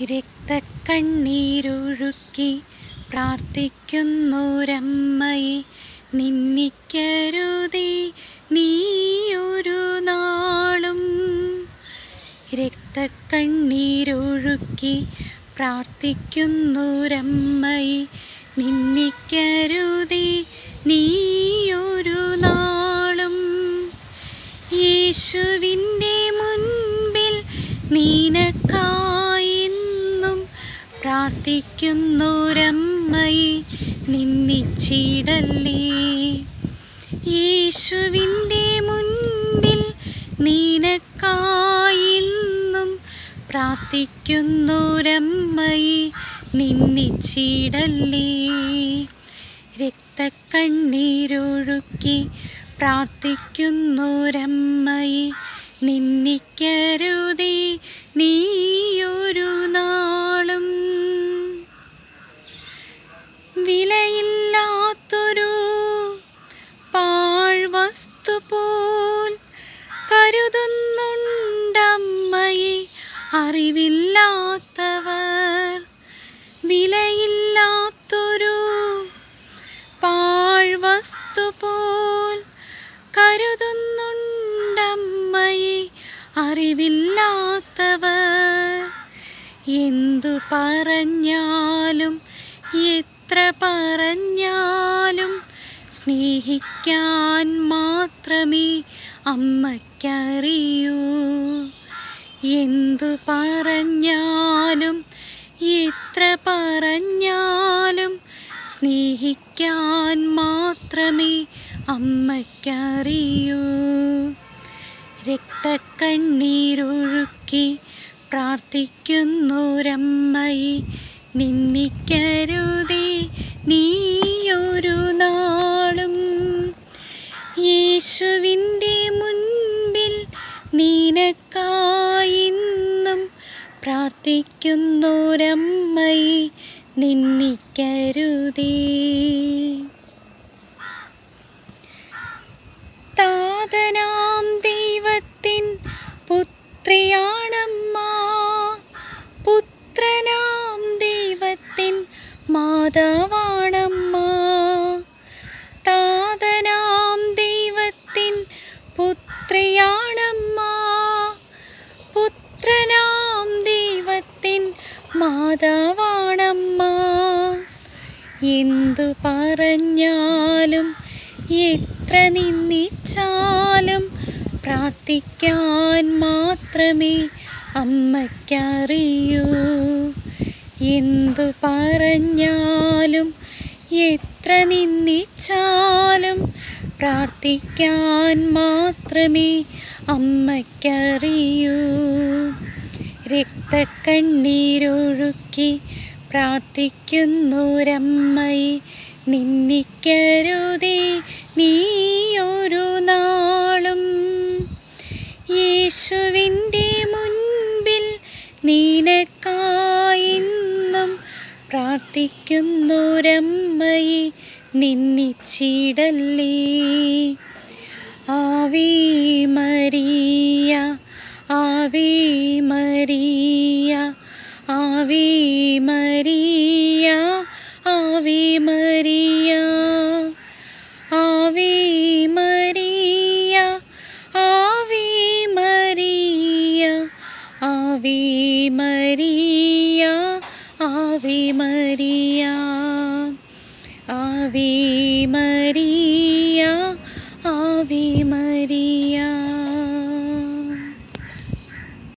രക്തക്കണ്ണീരൊഴുക്കി പ്രാർത്ഥിക്കുന്നൊരമ്മയെ നിന്നിക്കരുതി നീയൊരു നാളും രക്തക്കണ്ണീരൊഴുക്കി പ്രാർത്ഥിക്കുന്നൊരമ്മയെ നിന്നിക്കരുതി നീയൊരു നാളും യേശുവിന്റെ പ്രാർത്ഥിക്കുന്നൊരമ്മയെ നിന്നിച്ചിടല്ലേ. യേശുവിന്റെ മുൻപിൽ നിനക്കായിന്നും പ്രാർത്ഥിക്കുന്നൊരമ്മയെ നിന്നിച്ചിടല്ലേ. രക്തക്കണ്ണീരൊഴുക്കി പ്രാർത്ഥിക്കുന്നൊരമ്മയെ നിന്നിക്കരുതേ. നീയൊരു പോൽ കരുതുന്നുണ്ടമ്മയെ അറിവില്ലാത്തവർ. വിലയില്ലാത്തൊരു പാഴ്വസ്തു പോൽ കരുതുന്നുണ്ടമ്മയെ അറിവില്ലാത്തവർ. എന്തു പറഞ്ഞാലും എത്ര പറഞ്ഞാലും സ്നേഹിക്കാൻ മാത്രമേ അമ്മയ്ക്കറിയൂ. എന്തു പറഞ്ഞാലും എത്ര പറഞ്ഞാലും സ്നേഹിക്കാൻ മാത്രമേ അമ്മയ്ക്കറിയൂ. രക്തക്കണ്ണീരൊഴുക്കി പ്രാർത്ഥിക്കുന്നൊരമ്മയെ നിന്നിക്കരുതേ നീയൊരു നാളും യേശുവിന്റെ മുൻപിൽ നിനക്കായിന്നും പ്രാർത്ഥിക്കുന്നോരമ്മയെ നിന്നിക്കരുതേ താതനാം ദൈവത്തിൻ പുത്രിയാണമ്മ. പുത്രനാം ദൈവത്തിൻ മാതാവാണമ്മ മാതാവാണമ്മ. എന്തു പറഞ്ഞാലും എത്ര നിന്ദിച്ചാലും പ്രാർത്ഥിക്കാൻ മാത്രമേ അമ്മയ്ക്കറിയൂ. എന്തു പറഞ്ഞാലും എത്ര നിന്ദിച്ചാലും പ്രാർത്ഥിക്കാൻ മാത്രമേ അമ്മയ്ക്കറിയൂ. രക്തക്കണ്ണീരൊഴുക്കി പ്രാർത്ഥിക്കുന്നൊരമ്മയെ നിന്നിക്കരുതേ നീയൊരു നാളും. യേശുവിന്റെ മുൻപിൽ നീനക്കായിന്നും പ്രാർത്ഥിക്കുന്നൊരമ്മയെ നിന്നിച്ചിടല്ലേ ആവേ മരിയ ആവേ മരിയ ആവേ മരിയ ആവേ മരിയ ആവേ മരിയ ആവേ മരിയ ആവേ മരിയ ആവേ മരിയ ആവേ മരിയ